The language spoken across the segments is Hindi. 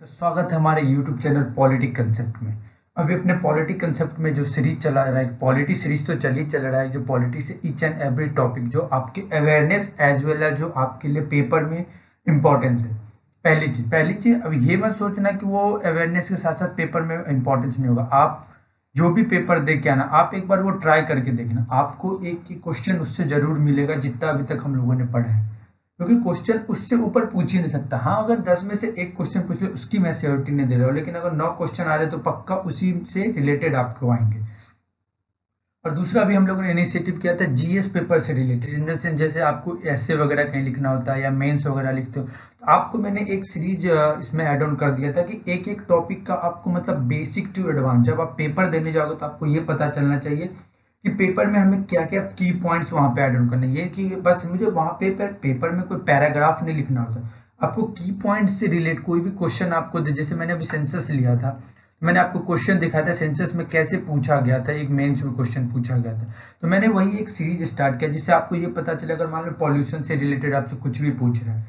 का स्वागत है हमारे YouTube चैनल पॉलिटिक कंसेप्ट में। अभी अपने पॉलिटिक कंसेप्ट में जो सीरीज़ चला रहा है पॉलिटी सीरीज़ तो चल ही चल रहा है, जो पॉलिटी से ईच एंड एवरी टॉपिक जो आपके अवेयरनेस एज वेल एज जो आपके लिए पेपर में इम्पोर्टेंस है। पहली चीज़ पहली चीज़, अब ये मत सोचना कि वो अवेयरनेस के साथ साथ पेपर में इम्पोर्टेंस नहीं होगा। आप जो भी पेपर दे के आना, आप एक बार वो ट्राई करके देखना। आपको एक क्वेश्चन उससे ज़रूर मिलेगा जितना अभी तक हम लोगों ने पढ़ा है। क्योंकि क्वेश्चन उससे ऊपर पूछ ही नहीं सकता। हाँ अगर दस में से एक क्वेश्चन पूछ ले, उसकी मैं सियोरिटी नहीं दे रहा हूँ, लेकिन अगर नौ क्वेश्चन आ रहे तो पक्का उसी से रिलेटेड आपको आएँगे। और दूसरा भी हम लोगों ने इनिशिएटिव किया था जीएस पेपर से रिलेटेड इन द सेंस जैसे आपको ऐसे वगैरह कहीं लिखना होता है या मेंस वगैरह लिखते हो तो आपको मैंने एक सीरीज़ इसमें एड ऑन कर दिया था कि एक एक टॉपिक का आपको मतलब बेसिक टू एडवांस जब आप पेपर देने जाओगे तो आपको ये पता चलना चाहिए कि पेपर में हमें क्या क्या की पॉइंट्स वहाँ पे ऐड ऑन करने ये कि बस मुझे वहाँ पे पेपर में कोई पैराग्राफ नहीं लिखना होता। आपको की पॉइंट से रिलेट कोई भी क्वेश्चन आपको दे, जैसे मैंने अभी सेंसस लिया था। मैंने आपको क्वेश्चन दिखाया था सेंसस में कैसे पूछा गया था, एक मेंस में क्वेश्चन पूछा गया था। तो मैंने वही एक सीरीज़ स्टार्ट किया, जिससे आपको ये पता चले, अगर मान लो पॉल्यूशन से रिलेटेड आपसे कुछ भी पूछ रहा है।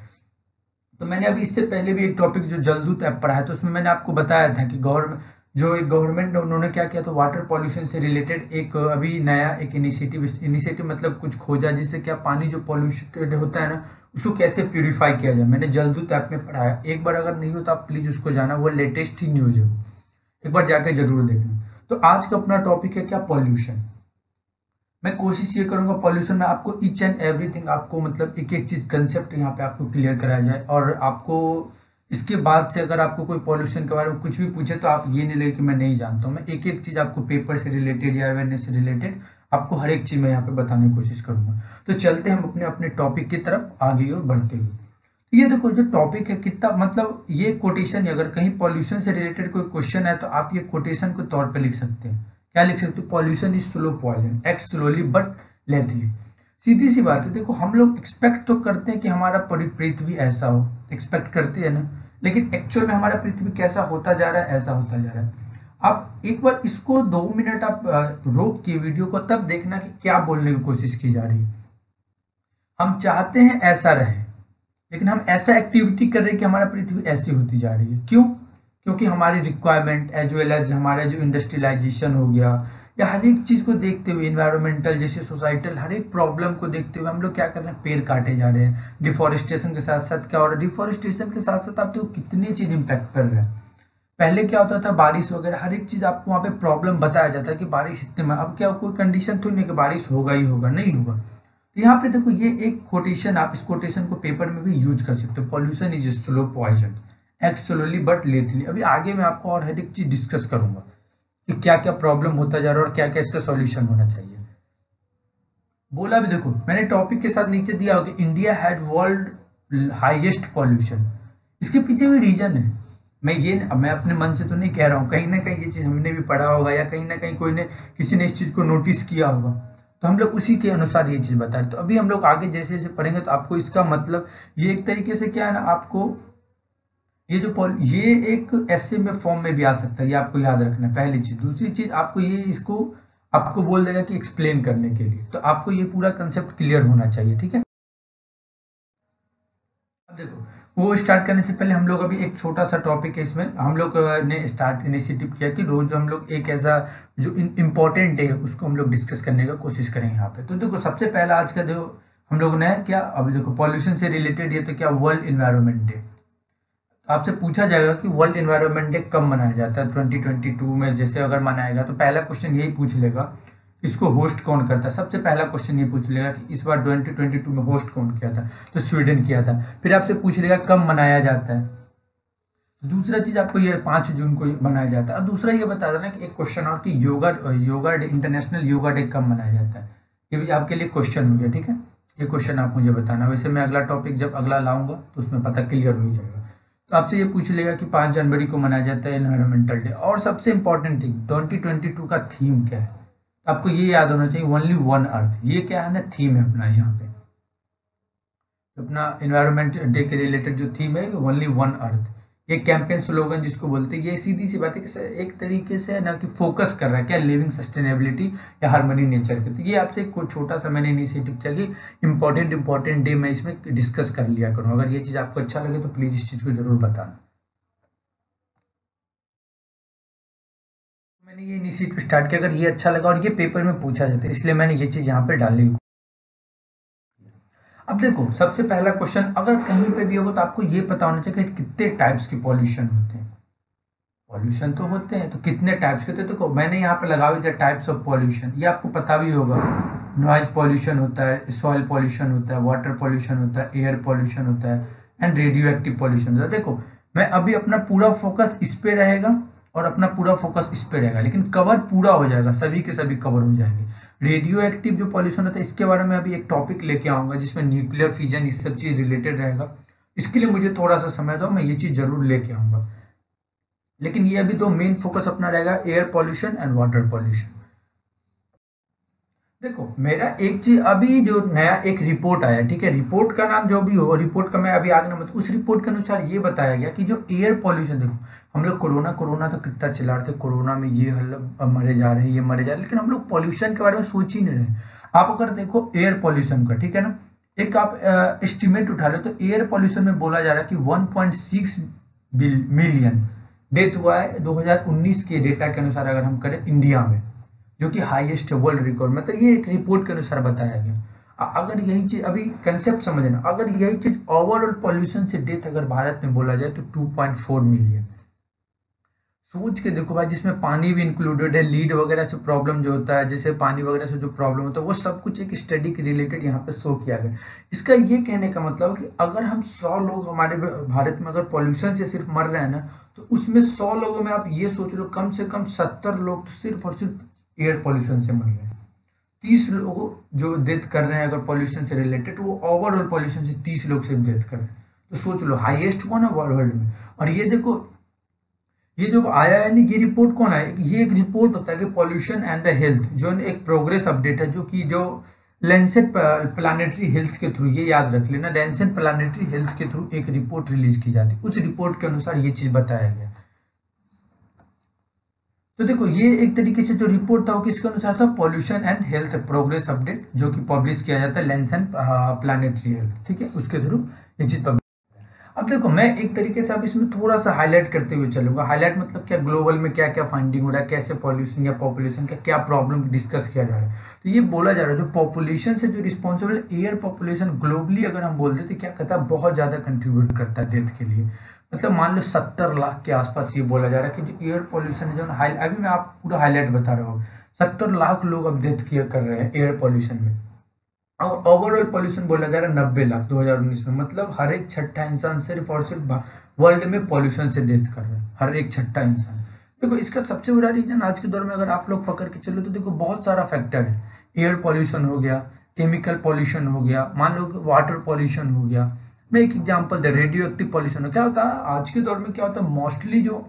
तो मैंने अभी इससे पहले भी एक टॉपिक जो जल्दूत ऐप पढ़ा है तो उसमें मैंने आपको बताया था कि गवर्नमेंट जो एक गवर्नमेंट ने, उन्होंने क्या किया तो वाटर पॉल्यूशन से रिलेटेड एक, अभी नया एक इनिशिएटिव इनिशिएटिव मतलब कुछ खोजा जिससे क्या पानी जो पॉल्यूटेड होता है ना, उसको कैसे प्यूरिफाई किया जाए। मैंने जल्दूत ऐप में पढ़ाया। एक बार अगर नहीं हो तो आप प्लीज़ उसको जाना, वो लेटेस्ट ही न्यूज़ है। एक बार जाके ज़रूर देखना। तो आज का अपना टॉपिक है क्या पॉल्यूशन मैं कोशिश ये करूँगा पॉल्यूशन में आपको ईच एंड एवरीथिंग आपको मतलब एक एक चीज़ कंसेप्ट यहाँ पे आपको क्लियर कराया जाए और आपको इसके बाद से अगर आपको कोई पॉल्यूशन के बारे में कुछ भी पूछे तो आप ये नहीं लगे कि मैं नहीं जानता हूँ। मैं एक एक चीज़ आपको पेपर से रिलेटेड या अवेयरनेस से रिलेटेड आपको हर एक चीज़ मैं यहाँ पे बताने की कोशिश करूँगा। तो चलते हम अपने अपने टॉपिक की तरफ़ आगे और बढ़ते हुए। तो ये देखो, जो टॉपिक है, कितना मतलब ये कोटेशन अगर कहीं पॉल्यूशन से रिलेटेड कोई क्वेश्चन है तो आप ये कोटेशन के तौर पर लिख सकते हैं। क्या लिख सकते हो? Pollution is slow poison act slowly but lethally सीधी सी बात है, देखो, हम लोग एक्सपेक्ट तो करते हैं कि हमारा पृथ्वी ऐसा हो। एक्सपेक्ट करते हैं ना। लेकिन एक्चुअल में हमारा पृथ्वी कैसा होता जा रहा है, ऐसा होता जा रहा है। आप एक बार इसको दो मिनट आप रोक के वीडियो को तब देखना कि क्या बोलने की कोशिश की जा रही है। हम चाहते हैं ऐसा रहे, लेकिन हम ऐसा एक्टिविटी कर रहे हैं कि हमारा पृथ्वी ऐसी होती जा रही है। क्यों? क्योंकि हमारी रिक्वायरमेंट एज वेल एज हमारा जो इंडस्ट्रियलाइजेशन हो गया या हर एक चीज़ को देखते हुए इन्वायरमेंटल जैसे सोसाइटल हर एक प्रॉब्लम को देखते हुए हम लोग क्या कर रहे हैं? पेड़ काटे जा रहे हैं। डिफोरेस्टेशन के साथ साथ क्या हो रहा है? डिफोरेस्टेशन के साथ साथ आप देखो कितनी चीज़ इम्पैक्ट कर रहे हैं? पहले क्या होता था? बारिश वगैरह, हर एक चीज़ आपको वहाँ पे प्रॉब्लम बताया जाता है कि बारिश इतने में अब क्या कोई कंडीशन थोड़ी नहीं कि बारिश होगा ही होगा, नहीं होगा। तो यहाँ पे देखो, ये एक कोटेशन आप इस कोटेशन को पेपर में भी यूज़ कर सकते हो। Pollution is slow poison act slowly but lethally अभी आगे मैं आपको और हर एक चीज़ डिस्कस करूँगा। कि क्या क्या प्रॉब्लम होता जा रहा है और क्या क्या इसका सॉल्यूशन होना चाहिए। बोला भी देखो, मैंने टॉपिक के साथ नीचे दिया होगा India had world highest pollution इसके पीछे भी रीजन है। मैं ये, मैं अपने मन से तो नहीं कह रहा हूँ, कहीं ना कहीं ये चीज़ हमने भी पढ़ा होगा या कहीं ना कहीं कोई ने किसी ने इस चीज़ को नोटिस किया होगा। तो हम लोग उसी के अनुसार ये चीज़ बता रहे तो अभी हम लोग आगे जैसे जैसे पढ़ेंगे तो आपको इसका मतलब ये एक तरीके से क्या है ना, आपको ये जो ये एक ऐसे में फॉर्म में भी आ सकता है, ये आपको याद रखना पहली चीज़। दूसरी चीज़, आपको ये इसको, आपको बोल देगा कि एक्सप्लेन करने के लिए। तो आपको ये पूरा कंसेप्ट क्लियर होना चाहिए, ठीक है? देखो, वो स्टार्ट करने से पहले हम लोग अभी एक छोटा सा टॉपिक है इसमें। हम लोग ने स्टार्ट इनिशिएटिव किया कि रोज हम लोग एक ऐसा जो इम्पोर्टेंट डे है, उसको हम लोग डिस्कस करने का कोशिश करेंगे यहाँ पे। तो देखो, सबसे पहला आज का जो हम लोग ने, क्या, अभी देखो पॉल्यूशन से रिलेटेड ये तो क्या वर्ल्ड इन्वायरमेंट डे आपसे पूछा जाएगा कि वर्ल्ड इन्वायरमेंट डे कब मनाया जाता है? 2022 में जैसे अगर मनाएगा तो पहला क्वेश्चन यही पूछ लेगा, इसको होस्ट कौन करता है? सबसे पहला क्वेश्चन ये पूछ लेगा कि इस बार 2022 में होस्ट कौन किया था? तो स्वीडन किया था। फिर आपसे पूछ लेगा कब मनाया जाता है? दूसरा चीज़ आपको ये पाँच जून को मनाया जाता है। और दूसरा ये बता देना कि एक क्वेश्चन और कि yoga yoga day international yoga day कब मनाया जाता है? ये भी आपके लिए क्वेश्चन हो गया, ठीक है? ये क्वेश्चन आप मुझे बताना। वैसे मैं अगला टॉपिक जब अगला लाऊँगा तो उसमें पता क्लियर हो जाएगा। आपसे ये पूछ लेगा कि पाँच जनवरी को मनाया जाता है एनवायरमेंटल डे और सबसे इंपॉर्टेंट थिंग 2022 का थीम क्या है? आपको ये याद होना चाहिए ओनली वन अर्थ ये क्या है ना थीम है अपना यहाँ पे। अपना एनवायरमेंटल डे के रिलेटेड जो थीम है ओनली वन अर्थ ये कैंपेन स्लोगन जिसको बोलते हैं, ये सीधी सी बात है कि एक तरीके से ना कि फोकस कर रहा है क्या? लिविंग सस्टेनेबिलिटी या हारमोनी नेचर के तो ये आपसे एक छोटा सा मैंने इनिशिएटिव किया कि इंपॉर्टेंट इंपॉर्टेंट डे मैं इसमें डिस्कस कर लिया करूँ। अगर ये चीज़ आपको अच्छा लगे तो प्लीज़ इस चीज़ को ज़रूर बताना। मैंने ये इनिशिएटिव स्टार्ट किया, अगर ये अच्छा लगा और ये पेपर में पूछा जाता है, इसलिए मैंने ये चीज़ यहाँ पर डाली। अब देखो, सबसे पहला क्वेश्चन अगर कहीं पे भी होगा तो आपको ये पता होना चाहिए कि कितने टाइप्स की पॉल्यूशन होते हैं। पॉल्यूशन तो होते हैं तो कितने टाइप्स के होते हैं? देखो तो मैंने यहाँ पे लगा हुआ था टाइप्स ऑफ़ पॉल्यूशन ये आपको पता भी होगा। नॉइज़ पॉल्यूशन होता है सॉइल पॉल्यूशन होता है वाटर पॉल्यूशन होता है एयर पॉल्यूशन होता है एंड रेडियो एक्टिव पॉल्यूशन होता है। देखो, मैं अभी अपना पूरा फोकस इस पे रहेगा। और अपना पूरा फोकस इस पर रहेगा। लेकिन कवर पूरा हो जाएगा, सभी के सभी कवर हो जाएँगे। रेडियो एक्टिव जो पॉल्यूशन होता है, इसके बारे में अभी एक टॉपिक लेके आऊँगा, जिसमें न्यूक्लियर फिजन इस सब चीज़ रिलेटेड रहेगा। इसके लिए मुझे थोड़ा सा समय दो, मैं ये चीज़ ज़रूर लेके आऊँगा। लेकिन ये अभी दो मेन फोकस अपना रहेगा air pollution and water pollution देखो, मेरा एक चीज़, अभी जो नया एक रिपोर्ट आया, ठीक है? रिपोर्ट का नाम जो भी हो रिपोर्ट का मैं अभी आगे ना उस रिपोर्ट के अनुसार ये बताया गया कि जो एयर पॉल्यूशन देखो, हम लोग कोरोना कोरोना तो कितना चिल्ला रहे थे, कोरोना में ये हल मरे जा रहे हैं, ये मरे जा रहे लेकिन हम लोग पॉल्यूशन के बारे में सोच ही नहीं रहे। आप अगर देखो एयर पॉल्यूशन का, ठीक है ना? एक आप एस्टिमेट उठा लो तो एयर पॉल्यूशन में बोला जा रहा है कि 1.6 मिलियन डेथ हुआ है 2019 के डेटा के अनुसार अगर हम करें इंडिया में। जो कि हाईएस्ट वर्ल्ड रिकॉर्ड में तो ये एक रिपोर्ट के अनुसार बताया गया। अगर यही चीज़, अभी कंसेप्ट समझना अगर यही चीज़ ओवरऑल पॉल्यूशन से डेथ अगर भारत में बोला जाए तो 2.4 मिलियन सोच के देखो भाई, जिसमें पानी भी इंक्लूडेड है लीड वगैरह से प्रॉब्लम जो होता है, जैसे पानी वगैरह से जो प्रॉब्लम होता है, वो सब कुछ एक स्टडी के रिलेटेड यहाँ पे शो किया गया। इसका ये कहने का मतलब कि अगर हम सौ लोग हमारे भारत में अगर पॉल्यूशन से सिर्फ़ मर रहे हैं ना तो उसमें सौ लोगों में आप ये सोच लो, कम से कम सत्तर लोग तो सिर्फ़ और सिर्फ़ एयर पॉल्यूशन से मर गए। तीस लोग जो डेथ कर रहे हैं, अगर पॉल्यूशन से रिलेटेड वो ओवरऑल पॉल्यूशन से तीस लोग सिर्फ़ डेथ कर रहे हैं। तो सोच लो हाईएस्ट कौन है वर्ल्ड में? और ये देखो, ये जो आया है ना, ये रिपोर्ट कौन आया ये एक रिपोर्ट होता है कि पॉल्यूशन एंड द हेल्थ जो एक प्रोग्रेस अपडेट है, जो कि जो लेंसेट प्लानिटरी हेल्थ के थ्रू ये याद रख लेना लेंसेट प्लानिटरी हेल्थ के थ्रू एक रिपोर्ट रिलीज़ की जाती है। उस रिपोर्ट के अनुसार ये चीज़ बताया गया। तो देखो, ये एक तरीके से जो रिपोर्ट था वो किसके अनुसार था? Pollution and health progress update जो कि पब्लिश किया जाता है लेंसन प्लानिटरी हेल्थ ठीक है? उसके थ्रू चीज़ अब देखो, मैं एक तरीके से अब इसमें थोड़ा सा हाईलाइट करते हुए चलूँगा। हाईलाइट मतलब क्या? ग्लोबल में क्या क्या फाइंडिंग हो रहा है? कैसे पॉल्यूशन या पॉपुलेशन का क्या प्रॉब्लम डिस्कस किया जा रहा है? तो ये बोला जा रहा है, जो पॉपुलेशन से जो रिस्पॉन्सिबल एयर पॉपुलेशन ग्लोबली अगर हम बोलते तो क्या कहता है? बहुत ज़्यादा कंट्रीब्यूट करता है डेथ के लिए। मतलब मान लो सत्तर लाख के आसपास ये बोला जा रहा है कि जो एयर पॉल्यूशन है जो अभी मैं आप पूरा हाईलाइट बता रहा हूँ। सत्तर लाख लोग अब डेथ किया कर रहे हैं एयर पॉल्यूशन में। और ओवरऑल पॉल्यूशन बोला जा रहा है नब्बे लाख 2019 में। मतलब हर एक छठा इंसान सिर्फ़ और सिर्फ़ वर्ल्ड में पॉल्यूशन से डेथ कर रहा है। हर एक छठा इंसान। देखो, इसका सबसे बड़ा रीजन आज के दौर में अगर आप लोग पकड़ के चलो तो देखो, बहुत सारा फैक्टर है। एयर पॉल्यूशन हो गया केमिकल पॉल्यूशन हो गया, मान लो वाटर पॉल्यूशन हो गया। मैं एक एग्ज़ाम्पल दे रेडियो एक्टिव पॉल्यूशन क्या होता है? आज के दौर में क्या होता है? मोस्टली जो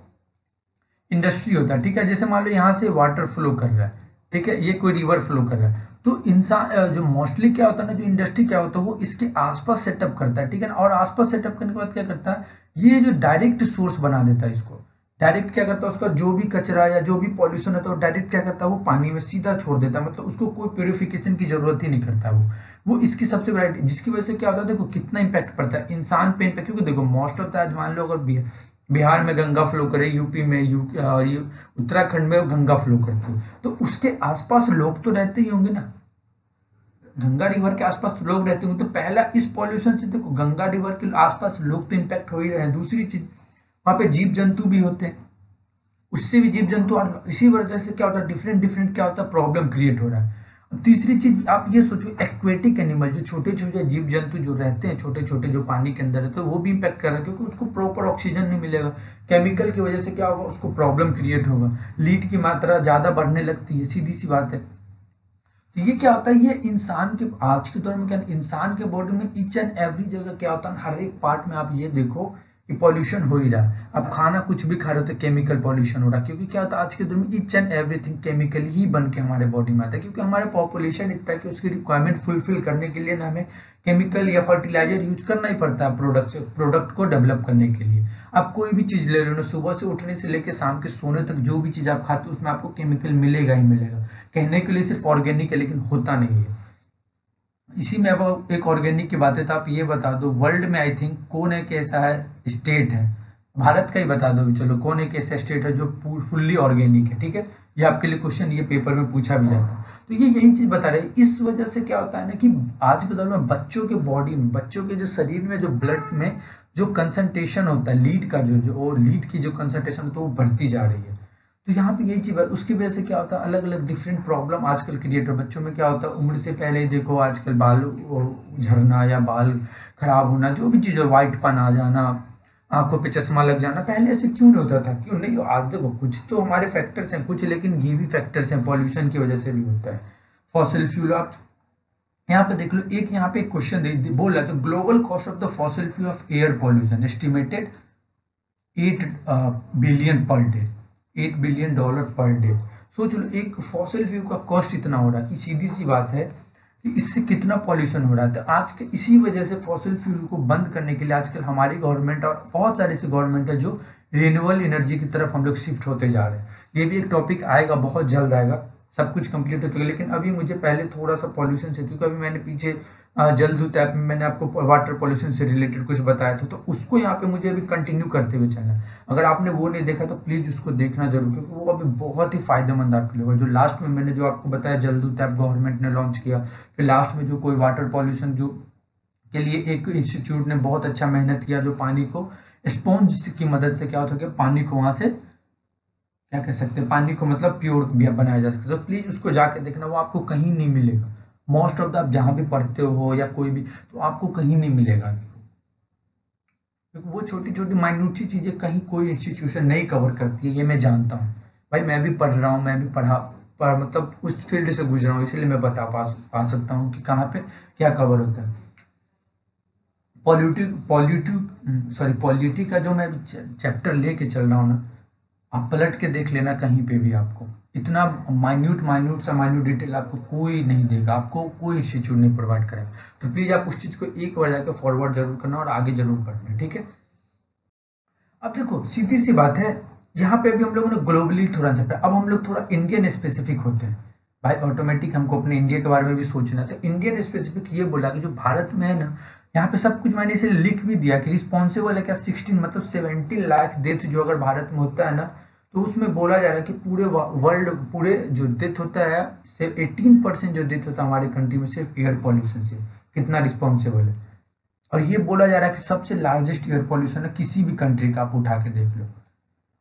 इंडस्ट्री होता है, ठीक है? जैसे मान लो यहाँ से वाटर फ्लो कर रहा है, ठीक है? ये कोई रिवर फ्लो कर रहा है। तो इंसान जो मोस्टली क्या होता है ना, जो इंडस्ट्री क्या होता है, वो इसके आसपास सेटअप करता है, ठीक है और आसपास सेटअप करने के बाद क्या करता है? ये जो डायरेक्ट सोर्स बना देता है इसको। डायरेक्ट क्या करता है उसका जो भी कचरा या जो भी पॉल्यूशन है तो डायरेक्ट क्या करता है वो पानी में सीधा छोड़ देता है। मतलब उसको कोई प्योरिफिकेशन की ज़रूरत ही नहीं करता वो। वो इसकी सबसे बड़ा जिसकी वजह से क्या होता है, देखो कितना इंपैक्ट पड़ता है। इंसान पे इम्पैक्ट क्योंकि देखो मोस्ट ऑफ़ द मान लो अगर बिहार में गंगा फ्लो करे यूपी में यू और उत्तराखंड में गंगा फ्लो करती है। तो उसके आसपास लोग तो रहते ही होंगे ना। गंगा रिवर के आसपास लोग रहते होंगे। तो पहला इस पॉल्यूशन से देखो गंगा रिवर के आसपास लोग तो इम्पैक्ट हो ही रहे हैं। दूसरी चीज़ वहाँ पे जीव जंतु भी होते हैं। उससे भी जीव जंतु और इसी वजह से क्या होता है डिफरेंट डिफरेंट क्या होता है प्रॉब्लम क्रिएट हो रहा है। तीसरी चीज़, आप ये सोचो एक्वेटिक एनिमल जो छोटे छोटे जीव जंतु जो रहते हैं छोटे छोटे जो पानी के अंदर है तो वो भी इम्पैक्ट कर रहा है, क्योंकि उसको प्रॉपर ऑक्सीजन नहीं मिलेगा। केमिकल की वजह से क्या होगा, उसको प्रॉब्लम क्रिएट होगा। लीड की मात्रा ज़्यादा बढ़ने लगती है सीधी सी बात है। तो ये क्या होता है, ये इंसान के, आज के दौर में क्या इंसान के बॉडी में ईच एंड एवरी जगह क्या होता है, हर एक पार्ट में आप ये देखो पॉल्यूशन हो ही रहा है। अब खाना कुछ भी खा रहे हो तो केमिकल पॉल्यूशन हो रहा है। क्योंकि क्या होता है, आज के दौर में ईच एंड एवरीथिंग केमिकल ही बन के हमारे बॉडी में आता है। क्योंकि हमारा पॉपुलेशन इतना है कि उसकी रिक्वायरमेंट फुलफिल करने के लिए ना हमें केमिकल या फर्टिलाइज़र यूज़ करना ही पड़ता है प्रोडक्ट प्रोडक्ट को डेवलप करने के लिए। आप कोई भी चीज़ ले लो सुबह से उठने से लेकर शाम के सोने तक जो भी चीज़ आप खाते हो, उसमें आपको केमिकल मिलेगा ही मिलेगा। कहने के लिए सिर्फ़ ऑर्गेनिक है, लेकिन होता नहीं है। इसी में अब एक ऑर्गेनिक की बात है तो आप ये बता दो वर्ल्ड में आई थिंक कौन एक ऐसा है? स्टेट है। भारत का ही बता दो चलो, कौन एक ऐसा स्टेट है जो फुल्ली ऑर्गेनिक है, ठीक है? ये आपके लिए क्वेश्चन ये पेपर में पूछा भी जाता है। तो ये यही चीज़ बता रहे इस वजह से क्या होता है ना कि आज के दौर में बच्चों के बॉडी में, बच्चों के जो शरीर में, जो ब्लड में जो कंसंट्रेशन होता है लीड का जो जो, और लीड की जो कंसंट्रेशन होता है, वो बढ़ती जा रही है। तो यहाँ पे यही चीज़ है, उसकी वजह से क्या होता है अलग अलग डिफरेंट प्रॉब्लम आजकल क्रिएट हो बच्चों में क्या होता है, उम्र से पहले ही देखो आजकल बाल झड़ना या बाल खराब होना, जो भी चीज़ व्हाइट पन आ जाना, आँखों पे चश्मा लग जाना, पहले ऐसे क्यों नहीं होता था? क्यों नहीं? आज देखो, कुछ तो हमारे फैक्टर्स हैं, कुछ लेकिन ये भी फैक्टर्स हैं पॉल्यूशन की वजह से भी होता है। फॉसिल फ्यूल आप यहाँ पे देख लो, एक यहाँ पे क्वेश्चन बोल रहा था global cost of the fossil fuel of air pollution estimated eight billion per day eight billion dollar per day सोच लो एक फॉसिल फ्यूल का कॉस्ट इतना हो रहा है कि सीधी सी बात है कि इससे कितना पॉल्यूशन हो रहा है। तो आज के इसी वजह से फॉसिल फ्यूल को बंद करने के लिए आजकल हमारी गवर्नमेंट और बहुत सारे ऐसे गवर्नमेंट है जो रिन्यूएबल एनर्जी की तरफ़ हम लोग शिफ्ट होते जा रहे हैं। ये भी एक टॉपिक आएगा, बहुत जल्द आएगा। सब कुछ कंप्लीट हो। चुका लेकिन अभी मुझे पहले थोड़ा सा पॉल्यूशन से, क्योंकि अभी मैंने पीछे जलदूत ऐप में मैंने आपको वाटर पॉल्यूशन से रिलेटेड कुछ बताया था तो उसको यहाँ पे मुझे अभी कंटिन्यू करते हुए चलना अगर आपने वो नहीं देखा तो प्लीज़ उसको देखना ज़रूर, क्योंकि वो अभी बहुत ही फ़ायदेमंद आपके लिए जो लास्ट में मैंने जो आपको बताया जलदूत ऐप गवर्नमेंट ने लॉन्च किया, फिर लास्ट में जो कोई वाटर पॉल्यूशन जो के लिए एक इंस्टीट्यूट ने बहुत अच्छा मेहनत किया, जो पानी को स्पॉन्ज की मदद से क्या होता है कि पानी को वहाँ से क्या कह सकते हैं? पानी को मतलब प्योर बनाया जा सकता है। तो प्लीज़ उसको जाके देखना, वो आपको कहीं नहीं मिलेगा। मोस्ट ऑफ़ द आप जहाँ भी पढ़ते हो या कोई भी तो आपको कहीं नहीं मिलेगा। क्योंकि वो छोटी छोटी माइन्यूट चीज़ें कहीं कोई इंस्टीट्यूशन नहीं कवर करती है, ये मैं जानता हूँ। भाई, मैं भी पढ़ रहा हूँ, मैं भी पढ़ा, पर मतलब उस फ़ील्ड से गुजरा हूँ, इसलिए मैं बता पा पा सकता हूँ कि कहाँ पे क्या कवर होता है। पॉल्यूटिव पॉल्यूटिव सॉरी पॉल्यूटी का जो मैं चैप्टर लेके चल रहा हूँ ना आप पलट के देख लेना कहीं पे भी आपको। इतना माइन्यूट माइन्यूट सा माइन्यूट डिटेल आपको कोई नहीं देगा। आपको कोई इंस्टीट्यूट नहीं प्रोवाइड करेगा। तो प्लीज़ आप उस चीज़ को एक बार जाकर फॉरवर्ड ज़रूर करना और आगे ज़रूर बढ़ना ठीक है? अब देखो, सीधी सी बात है, यहाँ पे अभी हम लोगों ने ग्लोबली थोड़ा चैप्टर अब हम लोग थोड़ा इंडियन स्पेसिफिक होते हैं। भाई ऑटोमेटिक हमको अपने इंडिया के बारे में भी सोचना तो इंडियन स्पेसिफिक ये बोला कि जो भारत में है ना यहाँ पे सब कुछ मैंने इसे लिख भी दिया कि रिस्पॉन्सिबल है क्या? सिक्सटीन मतलब सेवेंटी लाख डेथ जो अगर भारत में होता है ना तो उसमें बोला जा रहा है कि पूरे वर्ल्ड पूरे जो डेथ होता है, सिर्फ़ एटीन परसेंट जो डेथ होता है हमारे कंट्री में सिर्फ़ एयर पॉल्यूशन से, कितना रिस्पॉन्सिबल है। और ये बोला जा रहा है कि सबसे लार्जेस्ट एयर पॉल्यूशन है किसी भी कंट्री का, आप उठा के देख लो।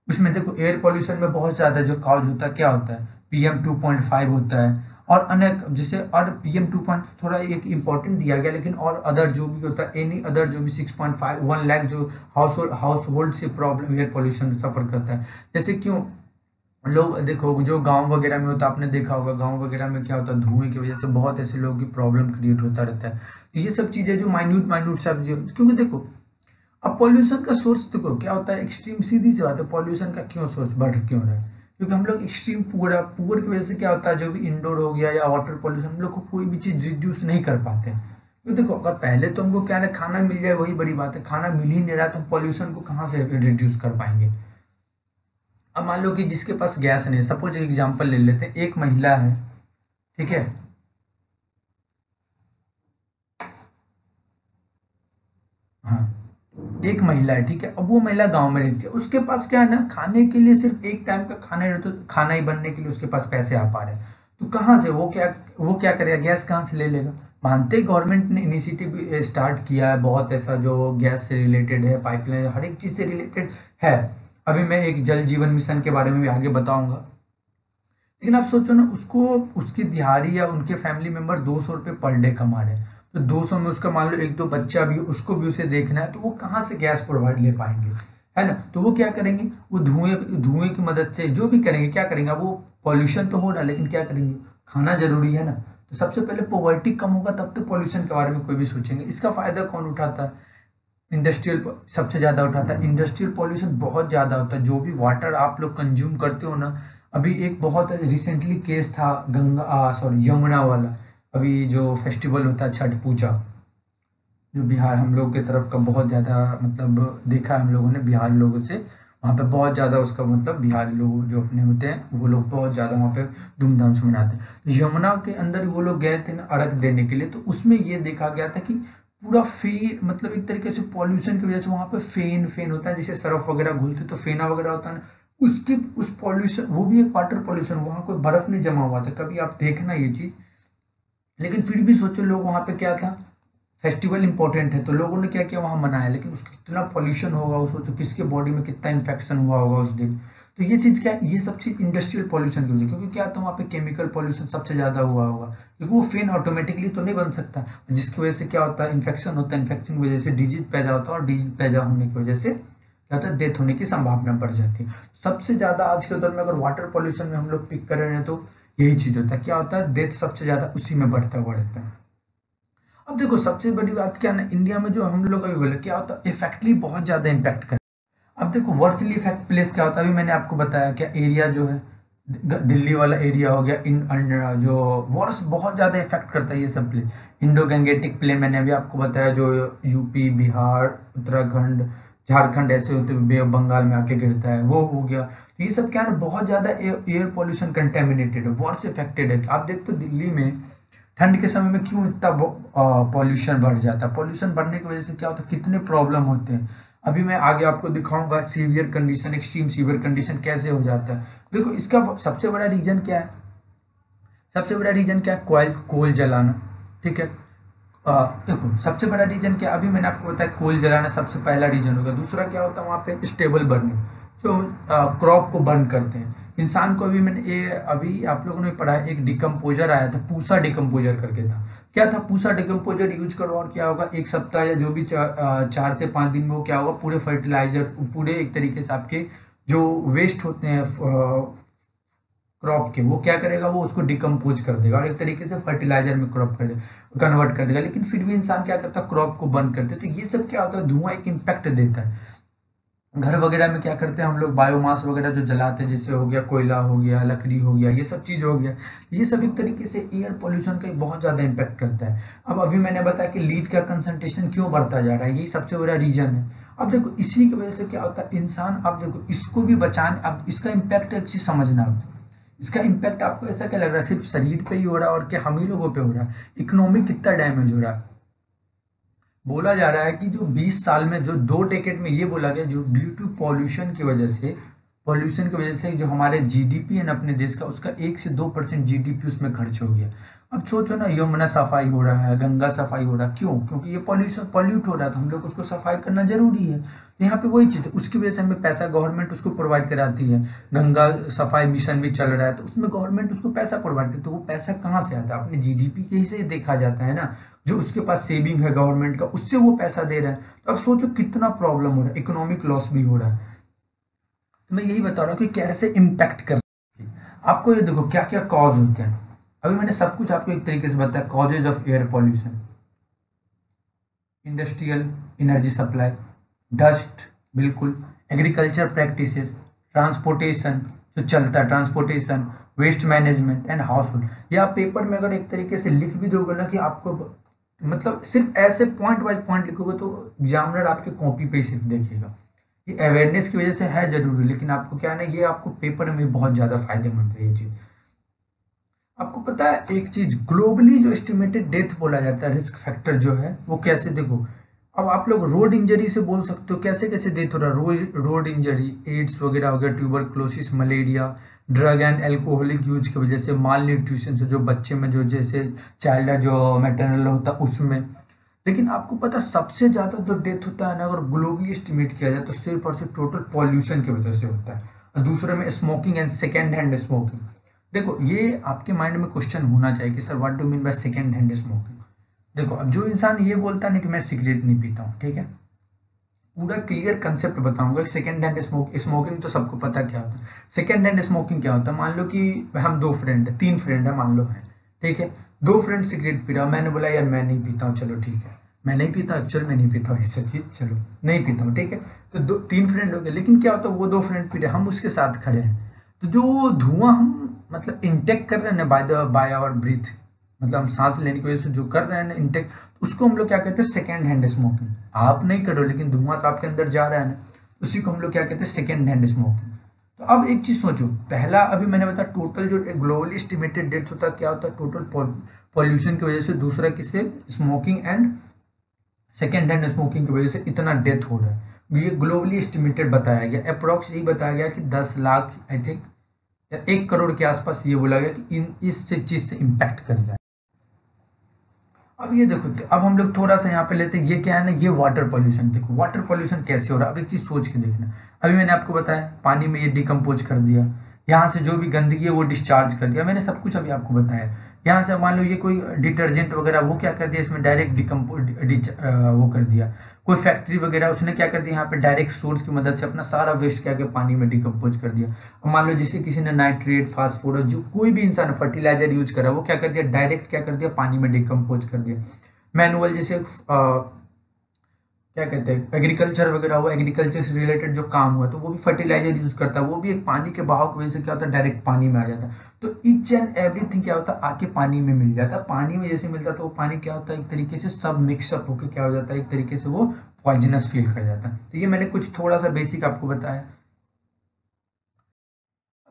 उसमें देखो एयर पॉल्यूशन में बहुत ज़्यादा जो काउज होता है, क्या होता है? पीएम 2.5 होता है और अनेक जैसे और पी एम टू पॉइंट थोड़ा एक इंपॉर्टेंट दिया गया, लेकिन और अदर जो भी होता है एनी अदर जो भी six point five one lakh जो हाउस होल्ड हाउस होल्ड से प्रॉब्लम एयर पॉल्यूशन सफ़र करता है। जैसे क्यों? लोग, देखो, जो गाँव वगैरह में होता है, आपने देखा होगा, गाँव वगैरह में क्या होता है, धुएँ की वजह से बहुत ऐसे लोगों की प्रॉब्लम क्रिएट होता रहता है। तो ये सब चीज़ें जो माइन्यूट माइन्यूट सब क्योंकि देखो, अब पॉल्यूशन का सोर्स देखो, क्या होता है एक्सट्रीम सीधी सी बात है पॉल्यूशन का क्यों सोर्स बढ़ क्यों रहा है? क्योंकि हम लोग एक्सट्रीम पुअर पुअर की वजह से क्या होता है? जो भी इंडोर हो गया या वाटर पॉल्यूशन हम लोग को कोई भी चीज़ रिड्यूस नहीं कर पाते हैं। तो देखो, अगर पहले तो हमको क्या है खाना मिल जाए, वही बड़ी बात है। खाना मिल ही नहीं रहा तो हम पॉल्यूशन को कहाँ से रिड्यूस कर पाएँगे? अब मान लो कि जिसके पास गैस नहीं सपोज़ एग्ज़ाम्पल ले लेते हैं। एक महिला है, ठीक है हाँ? एक महिला है, ठीक है? अब वो महिला गाँव में रहती है। उसके पास क्या है ना, खाने के लिए सिर्फ़ एक टाइम का खाना रहता तो खाना ही बनने के लिए उसके पास पैसे आ पा रहे तो कहाँ से? वो क्या वो क्या करेगा? गैस कहाँ से ले लेगा? मानते गवर्नमेंट ने इनिशिएटिव स्टार्ट किया है, बहुत ऐसा जो गैस से रिलेटेड है पाइपलाइन हर एक चीज़ से रिलेटेड है। अभी मैं एक जल जीवन मिशन के बारे में भी आगे बताऊँगा। लेकिन आप सोचो ना, उसको, उसकी दिहाड़ी या उनके फैमिली मेंबर दो सौ रुपये पर डे कमा रहे हैं। तो 200 में उसका मान लो एक दो बच्चा भी, उसको भी उसे देखना है तो वो कहाँ से गैस प्रोवाइड ले पाएँगे? है ना? तो वो क्या करेंगे? वो धुएँ धुएँ की मदद से जो भी करेंगे, क्या करेंगे? वो पॉल्यूशन तो हो रहा लेकिन क्या करेंगे? खाना ज़रूरी है ना? तो सबसे पहले पॉवर्टी कम होगा, तब तो पॉल्यूशन के बारे में कोई भी सोचेंगे। इसका फ़ायदा कौन उठाता है? इंडस्ट्रियल सबसे ज़्यादा उठाता है। इंडस्ट्रियल पॉल्यूशन बहुत ज़्यादा होता है। जो भी वाटर आप लोग कंज्यूम करते हो ना, अभी एक बहुत रिसेंटली केस था, गंगा सॉरी यमुना वाला। अभी जो फेस्टिवल होता है छठ पूजा, जो बिहार हम लोग के तरफ़ का बहुत ज़्यादा मतलब देखा हम लोगों ने बिहार लोगों से, वहाँ पे बहुत ज़्यादा उसका मतलब बिहार लोग जो अपने होते हैं, वो लोग बहुत ज़्यादा वहाँ पे धूमधाम से मनाते हैं। यमुना के अंदर वो लोग गए थे ना अर्घ देने के लिए तो उसमें ये देखा गया था कि पूरा फे मतलब एक तरीके से पॉल्यूशन की वजह से वहाँ पे फेन फेन होता है, जैसे सरफ वगैरह घुलते तो फेना वगैरह होता है उसकी, उस पॉल्यूशन वो भी एक वाटर पॉल्यूशन वहाँ कोई बर्फ़ नहीं जमा हुआ था। कभी आप देखना ये चीज़ लेकिन फिर भी सोचो लोग वहाँ पे क्या था? फेस्टिवल इंपॉर्टेंट है तो लोगों ने क्या किया वहाँ मनाया? लेकिन उसका कितना पॉल्यूशन होगा उस सोचो किसके बॉडी में कितना इन्फेक्शन हुआ होगा उस दिन? तो ये चीज़ क्या, ये सब चीज़ इंडस्ट्रियल पॉल्यूशन की क्योंकि क्या तो वहाँ पे केमिकल पॉल्यूशन सबसे ज़्यादा हुआ होगा। क्योंकि वो फेन ऑटोमेटिकली तो नहीं बन सकता। जिसकी वजह से क्या होता है इन्फेक्शन होता है इन्फेक्शन की वजह से डिज़ीज़ पैदा होता है और डिज़ीज़ पैदा होने की वजह से क्या होता है डेथ होने की संभावना बढ़ जाती है। सबसे ज़्यादा आज के दौर में अगर वाटर पॉल्यूशन में हम लोग पिक कर रहे हैं तो यही चीज़ होता है। क्या होता है? डेथ सबसे ज़्यादा उसी में बढ़ता हुआ रहता है। अब देखो, सबसे बड़ी बात क्या ना इंडिया में जो हम लोग अभी बोले, क्या होता है? इफेक्टली बहुत ज़्यादा इम्पैक्ट कर अब देखो वर्चुअली इफ़ेक्ट प्लेस क्या होता है? अभी मैंने आपको बताया क्या एरिया जो है दिल्ली वाला एरिया हो गया इन जो वर्स बहुत ज़्यादा इफ़ेक्ट करता है ये सब प्लेस इंडो गंगेटिक प्लेन मैंने अभी आपको बताया, जो यूपी बिहार उत्तराखंड झारखंड ऐसे होते बे बंगाल में आके गिरता है, वो हो गया। तो ये सब क्या है बहुत ज़्यादा एयर पॉल्यूशन कंटेमिनेटेड है वर्स इफेक्टेड है। आप देखते हो दिल्ली में, ठंड के समय में क्यों इतना पॉल्यूशन बढ़ जाता है? पॉल्यूशन बढ़ने की वजह से क्या होता है, कितने प्रॉब्लम होते हैं? अभी मैं आगे आपको दिखाऊँगा severe condition extreme severe condition कैसे हो जाता है। देखो, इसका सबसे बड़ा रीजन क्या है? सबसे बड़ा रीजन क्या है? कोयल कोल जलाना, ठीक है? देखो सबसे बड़ा रीजन क्या अभी मैंने आपको बताया कोल जलाना सबसे पहला रीजन होगा। दूसरा क्या होता है वहाँ पे स्टेबल बर्निंग जो क्रॉप को बर्न करते हैं। इंसान को अभी मैंने ये अभी आप लोगों ने पढ़ा एक डिकम्पोजर आया था पूसा डिकम्पोजर करके था। क्या था पूसा डिकम्पोजर यूज़ करो और क्या होगा एक सप्ताह या जो भी चार, से पाँच दिन में वो क्या होगा पूरे फर्टिलाइज़र पूरे एक तरीके से आपके जो वेस्ट होते हैं क्रॉप के। वो क्या करेगा? वो उसको डिकम्पोज कर देगा और एक तरीके से फर्टिलाइज़र में क्रॉप कर देगा कन्वर्ट कर देगा। लेकिन फिर भी इंसान क्या करता है? क्रॉप को बंद करते तो ये सब क्या होता है? धुआँ एक इम्पैक्ट देता है। घर वगैरह में क्या करते हैं हम लोग? बायोमास वगैरह जो जलाते हैं, जैसे हो गया कोयला, हो गया लकड़ी, हो गया, ये सब चीज़ हो गया। ये सब एक तरीके से एयर पोल्यूशन का बहुत ज़्यादा इम्पैक्ट करता है। अब अभी मैंने बताया कि लीड का कंसंट्रेशन क्यों बढ़ता जा रहा है? यही सबसे बड़ा रीजन है। अब देखो, इसी की वजह से क्या होता है? इंसान, अब देखो, इसको भी बचाने अब इसका इम्पैक्ट चीज़ समझना अब इसका इम्पैक्ट आपको ऐसा क्या लग रहा है? सिर्फ़ शरीर पे ही हो रहा है और क्या हम ही लोगों पे हो रहा है? इकोनॉमी कितना डैमेज हो रहा है? बोला जा रहा है कि जो 20 साल में, जो दो टेकेट में ये बोला गया, जो ड्यू टू पॉल्यूशन की वजह से पॉल्यूशन की वजह से जो हमारे जीडीपी है ना अपने देश का, उसका एक से दो परसेंट जीडीपी उसमें खर्च हो गया। अब सोचो ना, यमुना सफ़ाई हो रहा है, गंगा सफ़ाई हो रहा है। क्यों? क्योंकि ये पॉल्यूशन पॉल्यूट हो रहा है तो हम लोग उसको सफ़ाई करना ज़रूरी है। यहाँ पे वही चीज़, उसकी वजह से हमें पैसा गवर्नमेंट उसको प्रोवाइड कराती है। गंगा सफ़ाई मिशन भी चल रहा है तो उसमें गवर्नमेंट उसको पैसा प्रोवाइड करती है। तो वो पैसा कहाँ से आता है? अपने जीडीपी के ही से देखा जाता है ना? जो उसके पास सेविंग है गवर्नमेंट का, उससे वो पैसा दे रहा है। तो अब सोचो कितना प्रॉब्लम हो रहा है इकोनॉमिक लॉस भी हो रहा है। तो मैं यही बता रहा हूँ कि कैसे इम्पैक्ट कर आपको ये देखो क्या क्या कॉज होते हैं। अभी मैंने सब कुछ आपको एक तरीके से बताया causes of air pollution industrial energy supply dust बिल्कुल एग्रीकल्चर प्रैक्टिसेस ट्रांसपोर्टेशन जो चलता है transportation waste management and household या पेपर में अगर एक तरीके से लिख भी दोगे ना कि आपको मतलब सिर्फ़ ऐसे पॉइंट वाइज पॉइंट लिखोगे तो एग्जामिनर आपके कॉपी पे सिर्फ़ देखेगा। ये अवेयरनेस की वजह से है ज़रूरी, लेकिन आपको क्या ना, ये आपको पेपर में बहुत ज़्यादा फ़ायदेमंद है ये चीज़। आपको पता है, एक चीज़ ग्लोबली जो एस्टिमेटेड डेथ बोला जाता है रिस्क फैक्टर जो है, वो कैसे देखो? अब आप लोग रोड इंजरी से बोल सकते हो, कैसे कैसे डेथ हो रहा है? रोज रोड इंजरी एड्स वगैरह हो गया tuberculosis malaria drug and alcoholic use की वजह से माल न्यूट्रिशन से जो बच्चे में जो जैसे चाइल्ड जो मेटरनल होता है उसमें। लेकिन आपको पता, सबसे ज़्यादा जो डेथ होता है ना, अगर ग्लोबली एस्टिमेट किया जाए तो सिर्फ़ और सिर्फ़ टोटल पॉल्यूशन की वजह से होता है। दूसरे में smoking and second hand smoking देखो, ये आपके माइंड में क्वेश्चन होना चाहिए कि, sir what do mean by second hand smoking देखो, अब जो इंसान ये बोलता नहीं कि, मैं सिगरेट नहीं पीता हूँ, ठीक है? पूरा क्लियर कंसेप्ट बताऊँगा सेकेंड हैंड स्मोक स्मोकिंग तो सबको पता क्या होता है। सेकेंड हैंड स्मोकिंग क्या होता है? मान लो कि हम दो फ्रेंड है तीन फ्रेंड है, मान लो है ठीक है? दो फ्रेंड सिगरेट पी रहा मैंने बोला, यार, मैं नहीं पीता हूँ, चलो ठीक है। मैं नहीं पीता, चल, मैं नहीं पीता हूँ। ऐसा चीज़, चलो, नहीं पीता हूँ, ठीक है? तो दो, तीन फ्रेंड हो गए, लेकिन क्या होता है, वो दो फ्रेंड पी रहे हम उसके साथ खड़े हैं। तो जो धुआँ हम मतलब इंटेक कर रहे हैं ना by the by our breath मतलब हम सांस लेने की वजह से जो कर रहे हैं ना इंटेक उसको हम लोग क्या कहते हैं सेकेंड हैंड स्मोकिंग आप नहीं करो, लेकिन धुआँ तो आपके अंदर जा रहा है ना, उसी को हम लोग क्या कहते हैं सेकेंड हैंड स्मोकिंग तो अब एक चीज़ सोचो, पहला अभी मैंने बताया टोटल जो ग्लोबली एस्टिमेटेड डेथ होता है, क्या होता है टोटल पॉल्यूशन की वजह से दूसरा किससे? Smoking and second hand smoking की वजह से इतना डेथ हो रहा है। ये ग्लोबली एस्टिमेटेड बताया गया अप्रोक्स यही बताया गया कि 10 लाख आई थिंक एक करोड़ के आसपास ये बोला गया कि इन, इस चीज़ से इम्पैक्ट कर जाए। अब ये देखो, अब हम लोग थोड़ा सा यहाँ पे लेते हैं, ये क्या है ना, ये वाटर पॉल्यूशन देखो वाटर पॉल्यूशन कैसे हो रहा है? अब एक चीज़ सोच के देखना। अभी मैंने आपको बताया, पानी में ये डिकम्पोज कर दिया। यहाँ से जो भी गंदगी है, वो डिस्चार्ज कर दिया। मैंने सब कुछ अभी आपको बताया। यहाँ से मान लो ये कोई डिटर्जेंट वगैरह वो क्या कर दिया, इसमें डायरेक्ट डिकम्पोज वो कर दिया। कोई फैक्ट्री वगैरह, उसने क्या कर दिया, यहाँ पे डायरेक्ट सोर्स की मदद से अपना सारा वेस्ट क्या के पानी में डिकम्पोज कर दिया। मान लो जैसे किसी ने नाइट्रेट फास्फोरस जो कोई भी इंसान फर्टिलाइज़र यूज़ करा, वो क्या कर दिया डायरेक्ट क्या कर दिया, पानी में डिकम्पोज कर दिया। मैनुअल जैसे क्या कहते हैं एग्रीकल्चर वगैरह हुआ एग्रीकल्चर से रिलेटेड जो काम हुआ तो वो भी फर्टिलाइज़र यूज़ करता है, वो भी एक पानी के बहाव की वजह से क्या होता है डायरेक्ट पानी में आ जाता है। तो ईच एंड एवरीथिंग क्या होता है, आके पानी में मिल जाता है। पानी में जैसे मिलता है तो वो पानी क्या होता है, एक तरीके से सब मिक्सअप होकर क्या हो जाता है, एक तरीके से वो पॉइजनस फील कर जाता है। तो ये मैंने कुछ थोड़ा सा बेसिक आपको बताया।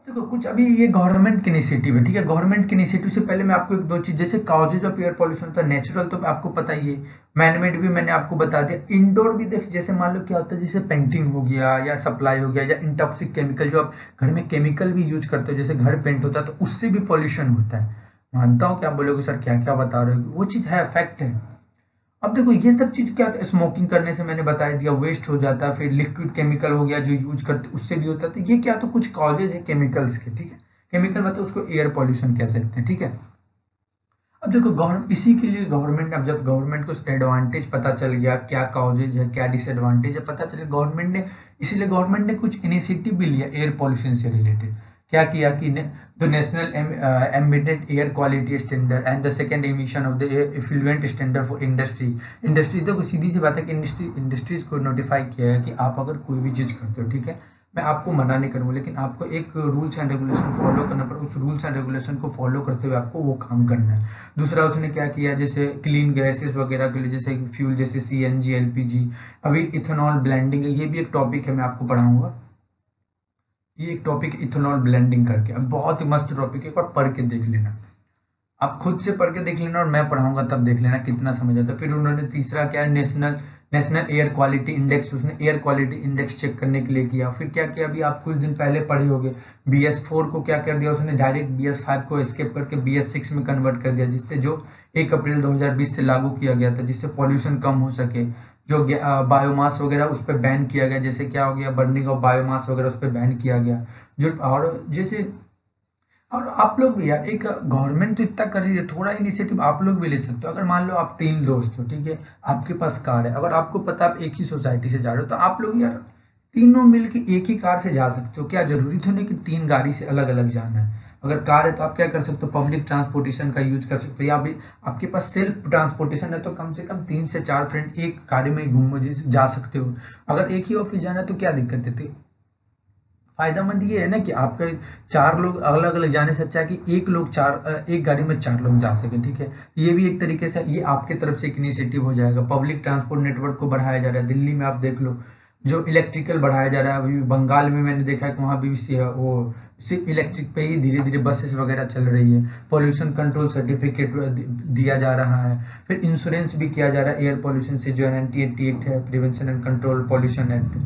देखो, कुछ अभी ये गवर्नमेंट की इनिशिएटिव है, ठीक है? गवर्नमेंट की इनिशिएटिव से पहले मैं आपको एक दो चीज़, जैसे काउजेज ऑफ़ एयर पॉल्यूशन होता है नेचुरल तो आपको पता ही है। मैनमेड भी मैंने आपको बता दिया। इंडोर भी देख, जैसे मान लो क्या होता है, जैसे पेंटिंग हो गया या सप्लाई हो गया या इंटॉक्सिक केमिकल जो आप घर में केमिकल भी यूज़ करते हो, जैसे घर पेंट होता है तो उससे भी पॉल्यूशन होता है। मानता हूँ, क्या बोलोगे सर? क्या क्या बता रहे हो? वो चीज़ है फैक्ट है। अब देखो, ये सब चीज़ क्या होता है? स्मोकिंग करने से मैंने बता दिया वेस्ट हो जाता है फिर लिक्विड केमिकल हो गया जो यूज़ करते, उससे भी होता। है तो ये क्या तो कुछ कॉजेज है केमिकल्स के, ठीक है? केमिकल मतलब उसको एयर पॉल्यूशन कह सकते हैं, ठीक है? अब देखो गवर्नमेंट इसी के लिए गवर्नमेंट अब जब गवर्नमेंट को एडवांटेज पता चल गया, क्या कॉजेज है, क्या डिसएडवांटेज है, पता चल गया। गवर्नमेंट ने, इसीलिए गवर्नमेंट ने कुछ इनिशिएटिव भी लिया एयर पॉल्यूशन से रिलेटेड क्या किया कि the national ambient air quality standard and the second emission of the effluent standard for industry industry देखो, सीधी सी बात है कि इंडस्ट्री इंडस्ट्रीज़ को नोटिफाई किया है कि आप अगर कोई भी चीज़ करते हो, ठीक है? मैं आपको मना नहीं करूँगा, लेकिन आपको एक रूल्स एंड रेगुलेशन फॉलो करना पड़ेगा उस रूल्स एंड रेगुलेशन को फॉलो करते हुए आपको वो काम करना है। दूसरा, उसने क्या किया? जैसे क्लीन गैसेस वगैरह के लिए, जैसे फ्यूल जैसे सी एन अभी इथेनॉल ब्लेंडिंग ये भी एक टॉपिक है, मैं आपको पढ़ाऊँगा। ये एक टॉपिक इथेनॉल ब्लेंडिंग करके, अब बहुत ही मस्त टॉपिक है, एक बार पढ़ के देख लेना। आप खुद से पढ़ के देख लेना और मैं पढ़ाऊँगा, तब देख लेना कितना समझ आता फिर उन्होंने तीसरा क्या है national national air quality index उसने एयर क्वालिटी इंडेक्स चेक करने के लिए किया। फिर क्या किया, अभी आप कुछ दिन पहले पढ़े होंगे बी एस फोर को क्या कर दिया, उसने डायरेक्ट बी एस फाइव को स्केप करके बी एस सिक्स में कन्वर्ट कर दिया, जिससे जो एक अप्रैल 2020 से लागू किया गया था, जिससे पॉल्यूशन कम हो सके। जो बायोमास वगैरह उस पर बैन किया गया, जैसे क्या हो गया बर्निंग ऑफ़ बायोमास वगैरह उस पर बैन किया गया। जो, और जैसे, और आप लोग भी यार, एक गवर्नमेंट तो इतना कर रही है, थोड़ा इनिशिएटिव आप लोग भी ले सकते हो। अगर मान लो आप तीन दोस्त हो, ठीक है, आपके पास कार है, अगर आपको पता आप एक ही सोसाइटी से जा रहे हो तो आप लोग यार, तीनों मिलके एक ही कार से जा सकते हो। क्या ज़रूरी तो नहीं कि तीन गाड़ी से अलग अलग जाना है? अगर कार है तो आप क्या कर सकते हो? पब्लिक ट्रांसपोर्टेशन का यूज़ कर सकते हो। या भी आपके पास सेल्फ ट्रांसपोर्टेशन है तो कम से कम तीन से चार फ्रेंड एक गाड़ी में घूम जा सकते हो। अगर एक ही ऑफ़िस जाना है तो क्या दिक्कत है? फ़ायदेमंद ये है ना कि आपका चार लोग अलग अलग जाने से अच्छा है कि एक लोग चार एक गाड़ी में चार लोग जा सके, ठीक है? ये भी एक तरीके से, ये आपके तरफ़ से एक इनिशिएटिव हो जाएगा। पब्लिक ट्रांसपोर्ट नेटवर्क को बढ़ाया जा रहा है। दिल्ली में आप देख लो, जो इलेक्ट्रिकल बढ़ाया जा रहा है, अभी बंगाल में मैंने देखा है कि वहाँ भी वो सिर्फ़ इलेक्ट्रिक पे ही धीरे धीरे बसेस वगैरह चल रही है। पॉल्यूशन कंट्रोल सर्टिफिकेट दिया जा रहा है। फिर इंश्योरेंस भी किया जा रहा है। एयर पॉल्यूशन से जो एन है। Prevention and control pollution act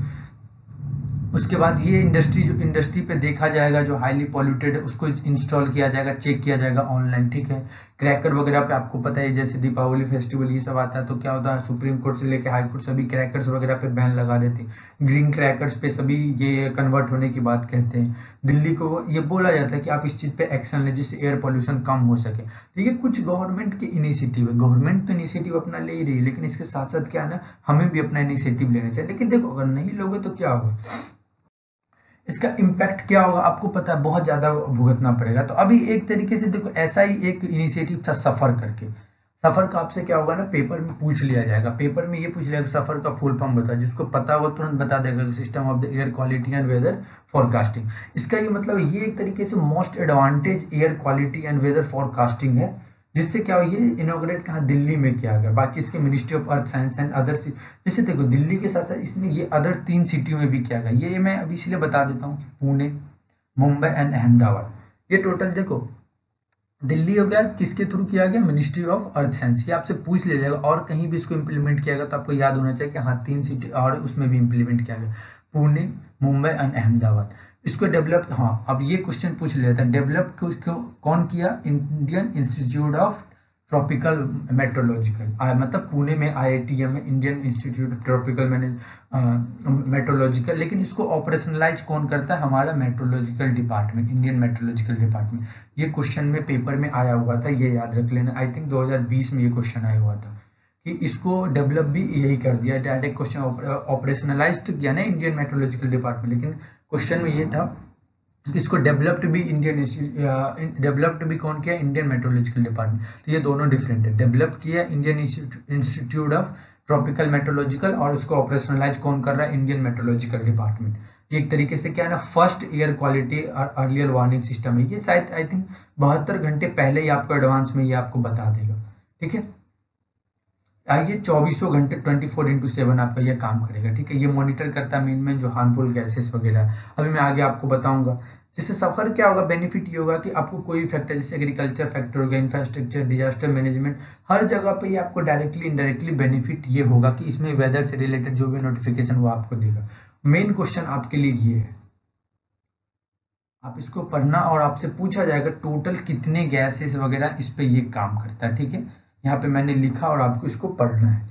उसके बाद ये इंडस्ट्री जो इंडस्ट्री पे देखा जाएगा, जो हाईली पॉल्यूटेड है, उसको इंस्टॉल किया जाएगा चेक किया जाएगा ऑनलाइन ठीक है? क्रैकर वगैरह पे आपको पता है, जैसे दीपावली फेस्टिवल ये सब आता है तो क्या होता है, सुप्रीम कोर्ट से लेकर हाई कोर्ट सभी क्रैकर्स वगैरह पे बैन लगा देते हैं। ग्रीन क्रैकर्स पे सभी ये कन्वर्ट होने की बात कहते हैं। दिल्ली को ये बोला जाता है कि आप इस चीज़ पे एक्शन लें, जिससे एयर पॉल्यूशन कम हो सके। है कुछ गवर्नमेंट की इनिशिएटिव है। गवर्नमेंट तो इनिशिएटिव अपना ले ही रही है, लेकिन इसके साथ साथ क्या है ना, हमें भी अपना इनिशिएटिव लेना चाहिए। लेकिन देखो, अगर नहीं लोगे तो क्या होगा? इसका इम्पैक्ट क्या होगा, आपको पता है, बहुत ज़्यादा भुगतना पड़ेगा। तो अभी एक तरीके से देखो, ऐसा ही एक इनिशिएटिव था सफ़र करके। सफ़र का आपसे क्या होगा ना पेपर में पूछ लिया जाएगा। पेपर में ये पूछ लिया सफ़र का फुल फॉर्म बता, जिसको पता हो तुरंत बता देगा कि system of the air quality and weather forecasting इसका ये मतलब ये एक तरीके से most advantage air quality and weather forecasting है। जिससे क्या हो ये इनोग्रेट कहा? दिल्ली में किया गया। बाकी इसके ministry of earth science and other जैसे देखो, दिल्ली के साथ साथ इसने ये अदर तीन सिटियों में भी किया गया। ये मैं अभी इसलिए बता देता हूँ, पुणे, मुंबई एंड अहमदाबाद। ये टोटल देखो, दिल्ली हो गया, किसके थ्रू किया गया? मिनिस्ट्री ऑफ़ अर्थ साइंस ये आपसे पूछ लिया जाएगा, और कहीं भी इसको इम्प्लीमेंट किया गया तो आपको याद होना चाहिए कि हाँ तीन सिटी और उसमें भी इम्प्लीमेंट किया गया। पुणे, मुंबई एंड अहमदाबाद। इसको डेवलप हाँ अब ये क्वेश्चन पूछ लिया था डेवलप कौन किया? Indian institute of tropical meteorological मतलब पुणे में आईआईटीएम में इंडियन इंस्टीट्यूट ट्रॉपिकल मेट्रोलॉजिकल लेकिन इसको ऑपरेशनलाइज कौन करता है? हमारा meteorological department Indian meteorological department ये क्वेश्चन में पेपर में आया हुआ था, ये याद रख लेना। आई थिंक 2020 में ये क्वेश्चन आया हुआ था, कि इसको डेवलप भी यही कर दिया। डायरेक्ट क्वेश्चन ऑपरेशनलाइज किया ना इंडियन मेट्रोलॉजिकल डिपार्टमेंट लेकिन क्वेश्चन में ये था इसको डेवलप्ड भी इंडियन डेवलप्ड भी कौन किया? Indian meteorological department. तो ये दोनों डिफरेंट है। डेवलप किया Indian institute of tropical meteorological और उसको ऑपरेशनलाइज कौन कर रहा है? Indian meteorological department. ये एक तरीके से क्या है ना फ़र्स्ट एयर क्वालिटी और अर्लियर वार्निंग सिस्टम है। ये शायद आई थिंक बहत्तर घंटे पहले ही आपको एडवांस में ये आपको बता देगा। ठीक है? आइए चौबीसों घंटे, ट्वेंटी फोर इंटू सेवन आपका ये काम करेगा, ठीक है? ये मॉनिटर करता है मेन मेन जो हार्मफुल गैसेस वगैरह अभी मैं आगे आपको बताऊँगा। जिससे सफ़र क्या होगा बेनिफिट ये होगा कि आपको कोई फैक्टर जैसे एग्रीकल्चर फैक्टर होगा इंफ्रास्ट्रक्चर डिजास्टर मैनेजमेंट हर जगह पे ये आपको डायरेक्टली इनडायरेक्टली बेनिफिट ये होगा कि इसमें वेदर से रिलेटेड जो भी नोटिफिकेशन वो आपको देगा। मेन क्वेश्चन आपके लिए ये है। आप इसको पढ़ना और आपसे पूछा जाएगा टोटल कितने गैसेस वगैरह इस पर ये काम करता है, ठीक है? यहाँ पे मैंने लिखा और आपको इसको पढ़ना है।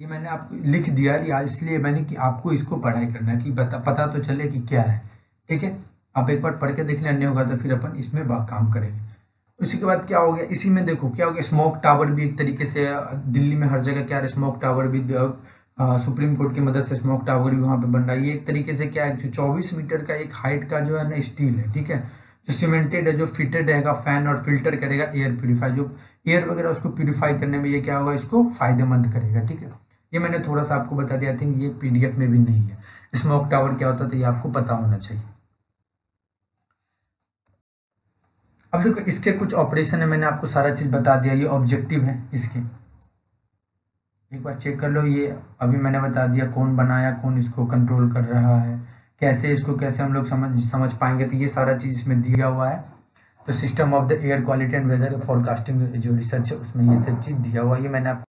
ये मैंने आपको लिख दिया, या इसलिए मैंने कि आपको इसको पढ़ाई करना है कि बता पता तो चले कि क्या है। ठीक है? आप एक बार पढ़ के देख लें होगा तो फिर अपन इसमें काम करेंगे। उसी के बाद क्या हो गया? इसी में देखो, क्या हो गया? स्मोक टावर भी एक तरीके से, दिल्ली में हर जगह क्या है? स्मोक टावर भी सुप्रीम कोर्ट की मदद से स्मोक टावर भी वहाँ पे बन रहा है। ये एक तरीके से क्या है? जो चौबीस मीटर का एक हाइट का जो है ना, स्टील है। ठीक है? जो सीमेंटेड है, जो फिटेड रहेगा फ़ैन और फ़िल्टर करेगा एयर प्योरीफाई जो एयर वगैरह उसको प्योरीफाई करने में ये क्या होगा? इसको फ़ायदेमंद करेगा, ठीक है? ये मैंने थोड़ा सा आपको बता दिया। आई थिंक ये पीडीएफ में भी नहीं है। स्मोक टावर क्या होता है ये आपको पता होना चाहिए। अब देखो, इसके कुछ ऑपरेशन है, मैंने आपको सारा चीज़ बता दिया। ये ऑब्जेक्टिव है इसके। एक बार चेक कर लो। ये अभी मैंने बता दिया कौन बनाया, कौन इसको कंट्रोल कर रहा है। कैसे इसको कैसे हम लोग समझ समझ पाएँगे? तो ये सारा चीज़ इसमें दिया हुआ है। तो system of the air quality and weather forecasting जो रिसर्च है, उसमें ये सब चीज़ दिया हुआ है। ये मैंने आपको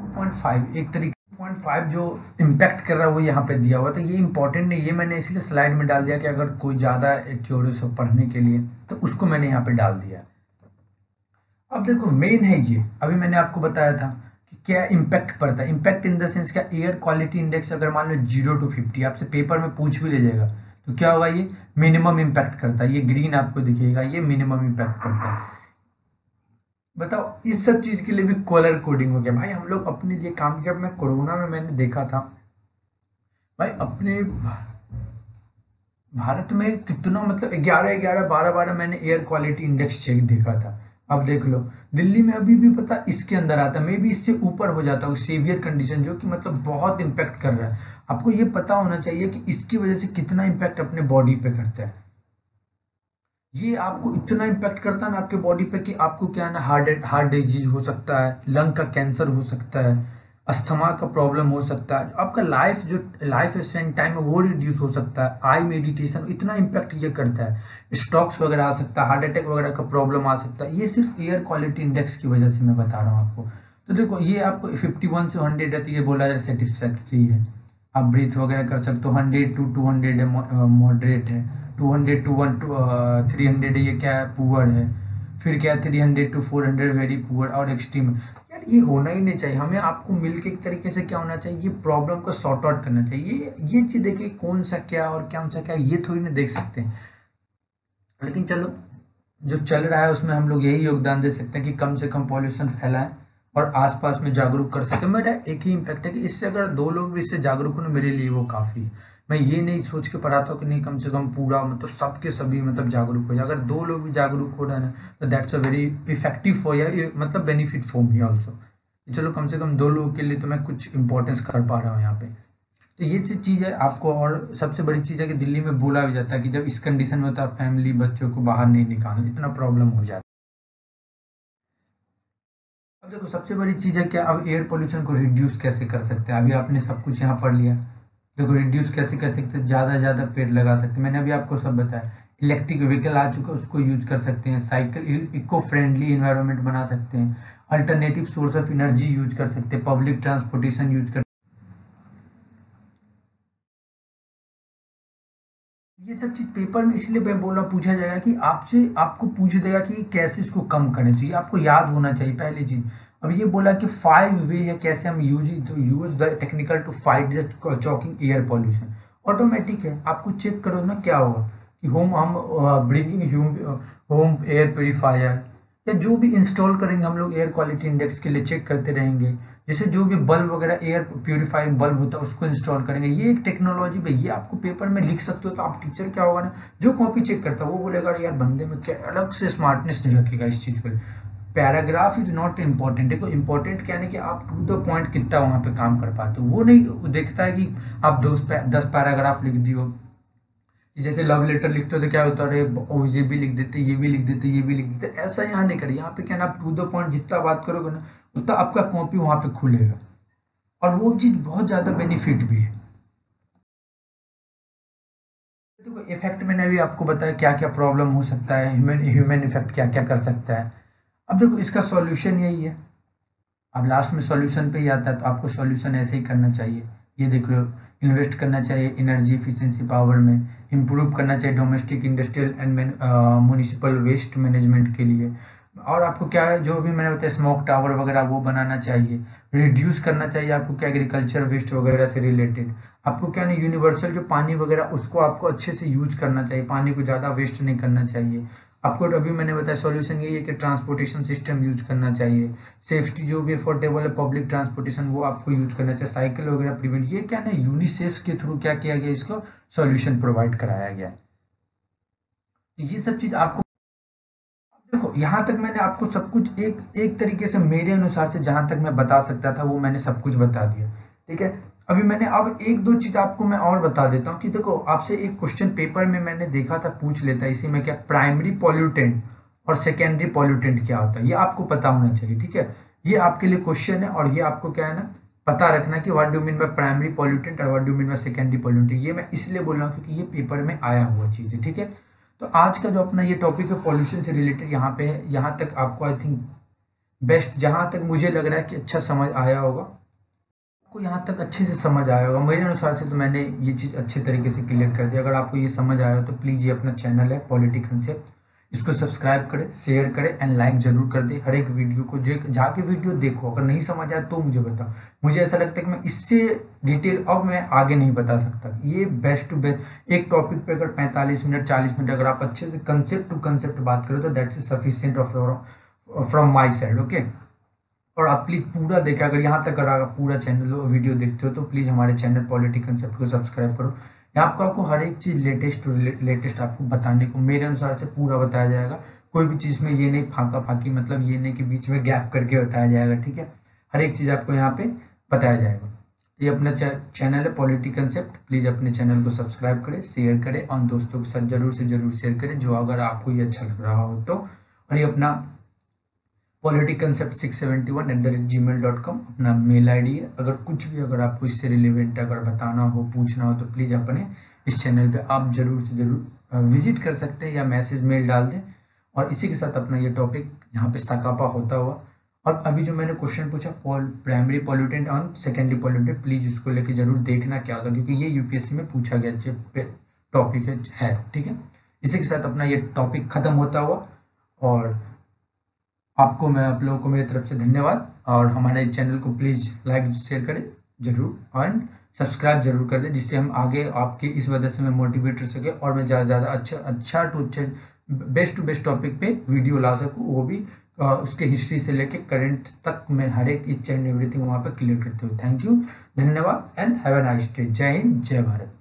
2.5 एक तरीके पॉइंट फाइव जो इम्पैक्ट कर रहा है, वो यहाँ पे दिया हुआ तो ये इंपॉर्टेंट है ये मैंने इसलिए स्लाइड में डाल दिया कि अगर कोई ज़्यादा क्यूरियस हो पढ़ने के लिए तो उसको मैंने यहाँ पे डाल दिया। अब देखो मेन है ये। अभी मैंने आपको बताया था कि क्या इम्पैक्ट पड़ता है? इम्पैक्ट इन द सेंस क्या एयर क्वालिटी इंडेक्स अगर मान लो ज़ीरो टू फिफ्टी आपसे पेपर में पूछ भी ले जाएगा तो क्या होगा ये? मिनिमम इम्पैक्ट करता है। ये ग्रीन आपको दिखेगा, ये मिनिमम इम्पैक्ट करता है। बताओ, इस सब चीज़ के लिए भी कॉलर कोडिंग हो गया। भाई, हम लोग अपने लिए काम, जब मैं कोरोना में मैंने देखा था, भाई, अपने भारत में कितना मतलब ग्यारह ग्यारह बारह बारह मैंने एयर क्वालिटी इंडेक्स चेक देखा था। अब देख लो, दिल्ली में अभी भी पता इसके अंदर आता मे भी इससे ऊपर हो जाता है सीवियर कंडीशन जो कि मतलब बहुत इम्पैक्ट कर रहा है। आपको ये पता होना चाहिए कि इसकी वजह से कितना इम्पैक्ट अपने बॉडी पे करता है। ये आपको इतना इम्पैक्ट करता है ना आपके बॉडी पे कि आपको क्या है ना हार्ट हार्ट डिज़ीज़ हो सकता है लंग का कैंसर हो सकता है। अस्थमा का प्रॉब्लम हो सकता है। आपका लाइफ जो, लाइफ स्पेंड टाइम है, वो रिड्यूस हो सकता है। आई मेडिटेशन इतना इम्पैक्ट ये करता है। स्टॉक्स वगैरह आ सकता है, हार्ट अटैक वगैरह का प्रॉब्लम आ सकता है। ये सिर्फ़ एयर क्वालिटी इंडेक्स की वजह से मैं बता रहा हूँ आपको। तो देखो, ये आपको फिफ्टी वन से हंड्रेड रहती है बोला जाए सेटिस्फैक्ट्री है आप ब्रीथ वगैरह कर सकते हो। हंड्रेड टू टू हंड्रेड है मॉडरेट है। Two hundred to one to three hundred ये क्या है? पुअर है। फिर क्या है? Three hundred to four hundred very poor और एक्सट्रीम ये होना ही नहीं चाहिए। हमें आपको मिलके एक तरीके से क्या होना चाहिए, ये प्रॉब्लम को सॉर्ट आउट करना चाहिए। ये चीज़ देखिए, कौन सा क्या और कौन सा क्या, ये थोड़ी ना देख सकते हैं। लेकिन चलो, जो चल रहा है उसमें हम लोग यही योगदान दे सकते हैं कि कम से कम पॉल्यूशन फैलाएँ और आसपास में जागरूक कर सके। मेरा एक ही इम्पैक्ट है कि इससे अगर दो लोग भी इससे जागरूक हो, मेरे लिए वो काफ़ी है। मैं ये नहीं सोच के पढ़ाता हूँ कि नहीं, कम से कम पूरा मतलब सबके सभी मतलब जागरूक हो जाए। अगर दो लोग भी जागरूक हो रहे हैं तो that's a very effective for या मतलब बेनिफिट फॉर मी ऑल्सो चलो, कम से कम दो लोगों के लिए तो मैं कुछ इंपॉर्टेंस कर पा रहा हूँ यहाँ पे। तो ये चीज़ चीज़ है, आपको और सबसे बड़ी चीज़ है कि दिल्ली में बोला भी जाता है कि जब इस कंडीशन में होता है फैमिली बच्चों को बाहर नहीं निकालना, इतना प्रॉब्लम हो जाता है। अब देखो, सबसे बड़ी चीज़ है क्या अब एयर पोल्यूशन को रिड्यूस कैसे कर सकते हैं? अभी आपने सब कुछ यहाँ पढ़ लिया। देखो रिड्यूस कैसे कर सकते हैं? ज़्यादा ज़्यादा पेड़ लगा सकते हैं। मैंने अभी आपको सब बताया। इलेक्ट्रिक व्हीकल आ चुका है, उसको यूज़ कर सकते हैं। साइकिल इको फ्रेंडली इन्वायरमेंट बना सकते हैं। Alternative source of energy use कर सकते हैं। पब्लिक ट्रांसपोर्टेशन यूज़ कर ये सब चीज़ पेपर में इसलिए मैं बोला, पूछा जाएगा कि आपसे, आपको पूछ देगा कि कैसे इसको कम करें चाहिए। आपको याद होना चाहिए, पहली चीज़। अब ये बोला कि फाइव वे है कैसे हम use use the technical to fight the choking air pollution automatic है। आपको चेक करो ना क्या होगा। कि होम हम ब्रीदिंग होम एयर प्योरीफायर या जो भी इंस्टॉल करेंगे हम लोग एयर क्वालिटी इंडेक्स के लिए चेक करते रहेंगे। जैसे जो भी बल्ब वगैरह एयर प्योरीफाइंग बल्ब होता है, उसको इंस्टॉल करेंगे। ये एक टेक्नोलॉजी भाई ये आपको पेपर में लिख सकते हो तो आप टीचर क्या होगा ना, जो कॉपी चेक करता है, वो बोलेगा यार, बंदे में क्या अलग से स्मार्टनेस नहीं रखेगा इस चीज़ पर। Paragraph is not important. देखो, इम्पोर्टेंट क्या है कि आप टू द पॉइंट कितना वहाँ पे काम कर पाते हो। वो नहीं देखता है कि आप दो दस पैराग्राफ लिख दियो। जैसे लव लेटर लिखते हो तो क्या होता है ओ, ये भी लिख देते, ये भी लिख देते, ये भी लिख देते। ऐसा यहाँ नहीं करें। यहाँ पे क्या ना टू द पॉइंट जितना बात करोगे ना, उतना आपका कॉपी वहाँ पे खुलेगा। और वो चीज़ बहुत ज़्यादा बेनिफिट भी है। देखो इफ़ेक्ट मैंने अभी आपको बताया क्या क्या प्रॉब्लम हो सकता है ह्यूमन ह्यूमन इफ़ेक्ट क्या क्या कर सकता है। अब देखो, इसका सॉल्यूशन यही है। अब लास्ट में सॉल्यूशन पे ही आता है तो आपको सॉल्यूशन ऐसे ही करना चाहिए। ये देख लो इन्वेस्ट करना चाहिए एनर्जी इफिशिएंसी पावर में इम्प्रूव करना चाहिए domestic industrial and municipal waste management के लिए। और आपको क्या है, जो भी मैंने बताया स्मोक टावर वगैरह वो बनाना चाहिए। रिड्यूस करना चाहिए आपको क्या एग्रीकल्चर वेस्ट वगैरह से रिलेटेड आपको क्या नहीं यूनिवर्सल जो पानी वगैरह, उसको आपको अच्छे से यूज़ करना चाहिए। पानी को ज़्यादा वेस्ट नहीं करना चाहिए। आपको अभी मैंने बताया सॉल्यूशन यही है कि ट्रांसपोर्टेशन सिस्टम यूज़ करना चाहिए। सेफ्टी जो भी अफोर्डेबल है पब्लिक ट्रांसपोर्टेशन वो आपको यूज़ करना चाहिए। साइकिल वगैरह प्रिवेंट ये क्या ना यूनिसेफ के थ्रू क्या किया गया, इसको सॉल्यूशन प्रोवाइड कराया गया। ये सब चीज़ आपको देखो, यहाँ तक मैंने आपको सब कुछ एक एक तरीके से मेरे अनुसार से जहाँ तक मैं बता सकता था, वो मैंने सब कुछ बता दिया। ठीक है? अभी मैंने अब एक दो चीज़ आपको मैं और बता देता हूँ कि देखो, आपसे एक क्वेश्चन पेपर में मैंने देखा था, पूछ लेता इसी में क्या प्राइमरी पॉल्यूटेंट और सेकेंडरी पॉल्यूटेंट क्या होता है। ये आपको पता होना चाहिए, ठीक है? ये आपके लिए क्वेश्चन है और ये आपको क्या है ना, पता रखना कि what do mean by primary pollutant और what do mean by secondary pollutant ये मैं इसलिए बोल रहा हूँ क्योंकि ये पेपर में आया हुआ चीज़ है, ठीक है? तो आज का जो अपना ये टॉपिक है पॉल्यूशन से रिलेटेड यहाँ पे है। यहाँ तक आपको आई थिंक बेस्ट जहाँ तक मुझे लग रहा है कि अच्छा समझ आया होगा। आपको यहाँ तक अच्छे से समझ आया होगा। मेरे अनुसार से तो मैंने ये चीज़ अच्छे तरीके से क्लियर कर दिया अगर आपको ये समझ आया हो तो प्लीज़ ये अपना चैनल है पॉलिटिकल से। इसको सब्सक्राइब करें शेयर करें एंड लाइक ज़रूर कर दे। हर एक वीडियो को जाके वीडियो देखो। अगर नहीं समझ आया तो मुझे बताओ। मुझे ऐसा लगता है कि मैं इससे डिटेल अब मैं आगे नहीं बता सकता। ये बेस्ट टू बेस्ट एक टॉपिक पे अगर 45 मिनट 40 मिनट अगर आप अच्छे से कंसेप्ट टू कंसेप्ट बात करो तो that's sufficient of from my side okay और आप प्लीज़ पूरा देखें, अगर यहाँ तक अगर आप पूरा चैनल वीडियो देखते हो तो प्लीज़ हमारे चैनल पॉलिटिक कंसेप्ट को सब्सक्राइब करो। यहाँ आपको आपको हर एक चीज़ लेटेस्ट लेटेस्ट आपको बताने को, मेरे अनुसार से पूरा बताया जाएगा। कोई भी चीज़ में ये नहीं फाका फाकी मतलब ये नहीं कि बीच में गैप करके बताया जाएगा, ठीक है? हर एक चीज़ आपको यहाँ पे बताया जाएगा। ये अपना चैनल है पॉलिटी कंसेप्ट प्लीज़ अपने चैनल को सब्सक्राइब करें शेयर करें, और दोस्तों के साथ ज़रूर से ज़रूर शेयर करें, जो अगर आपको ये अच्छा लग रहा हो तो। और ये अपना politic concept six seventy one at the rate Gmail dot com अपना मेल आई डी है। अगर कुछ भी अगर आपको इससे रिलेवेंट अगर बताना हो, पूछना हो तो प्लीज़ अपने इस चैनल पे आप ज़रूर से ज़रूर विज़िट कर सकते हैं या मैसेज मेल डाल दें। और इसी के साथ अपना ये टॉपिक यहाँ पे सकापा होता हुआ। और अभी जो मैंने क्वेश्चन पूछा प्राइमरी पॉल्यूटेंट और सेकेंडरी पॉल्यूटेंट प्लीज़ इसको लेके ज़रूर देखना क्या होगा क्योंकि ये यूपीएससी में पूछा गया टॉपिक है ठीक है? इसी के साथ अपना ये टॉपिक खत्म होता हुआ। और आपको मैं आप लोगों को मेरी तरफ़ से धन्यवाद और हमारे चैनल को प्लीज़ लाइक शेयर करें ज़रूर एंड सब्सक्राइब ज़रूर कर दें जिससे हम आगे आपकी इस वजह से मैं मोटिवेट कर सके और मैं ज़्यादा ज़्यादा अच्छा अच्छा टू अच्छे बेस्ट टू बेस्ट टॉपिक पे वीडियो ला सकूँ वो भी आ, उसके हिस्ट्री से लेके करंट तक मैं हर एक इच एंड एवरीथिंग वहाँ पर क्लियर करते हुए। थैंक यू धन्यवाद and have a nice day Jai Hind Jai Bharat.